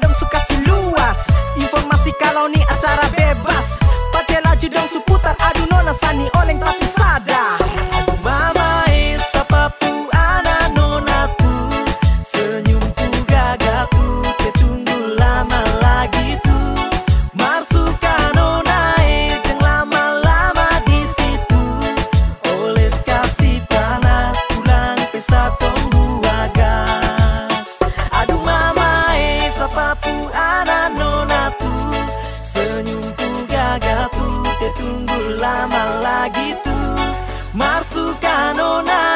dong suka si luas Informasi kalau nih acara bebas. Pakai laju dong suputar adu nona sani oleng tapi gitu. Marsukano na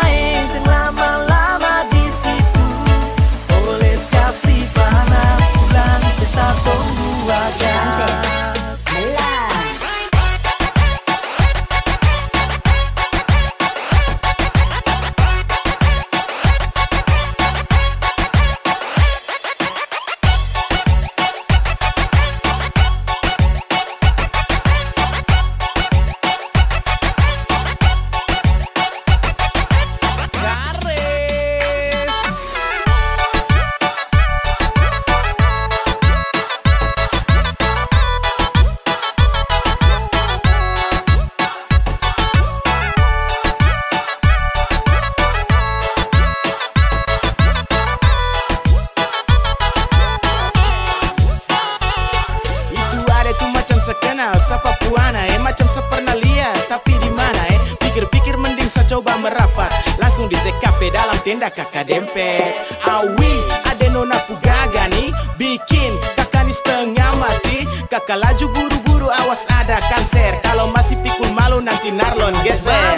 langsung di TKP dalam tenda kakak dempet Awi, ada nona pugaga nih Bikin kakak nih setengah mati. Kakak laju buru-buru awas ada kanser. Kalau masih pikul malu nanti narlon geser.